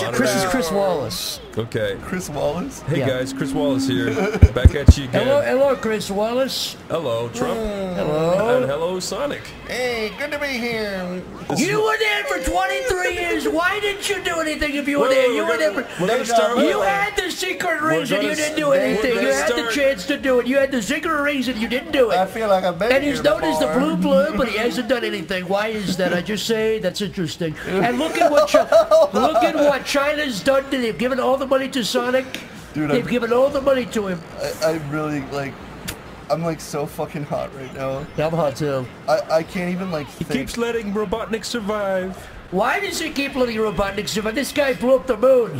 Spot Chris is. Chris Wallace. Okay. Chris Wallace. Hey Yeah. guys, Chris Wallace here. Back at you again. Hello, hello, Chris Wallace. Hello, Trump. Hmm. Hello. And hello, Sonic. Hey, good to be here. You were there for 23 years. Why didn't you do anything if you were Wait, there? wait, You we're were there gonna- for. we're start You had the secret rings and you didn't do anything. gonna You had the chance to do it. You had the secret rings and you didn't do it. I feel like I've been And here he's known as the blue blur, but he hasn't done anything. Why is that? I just say that's interesting. And look at what Chi- look at what China's done to They've given all the money to Sonic. Dude, They've I'm- given all the money to him. I, I really like. I'm like so fucking hot right now. I'm hot too. I, I can't even like He think. keeps letting Robotnik survive. Why does he keep letting Robotnik survive? This guy blew up the moon.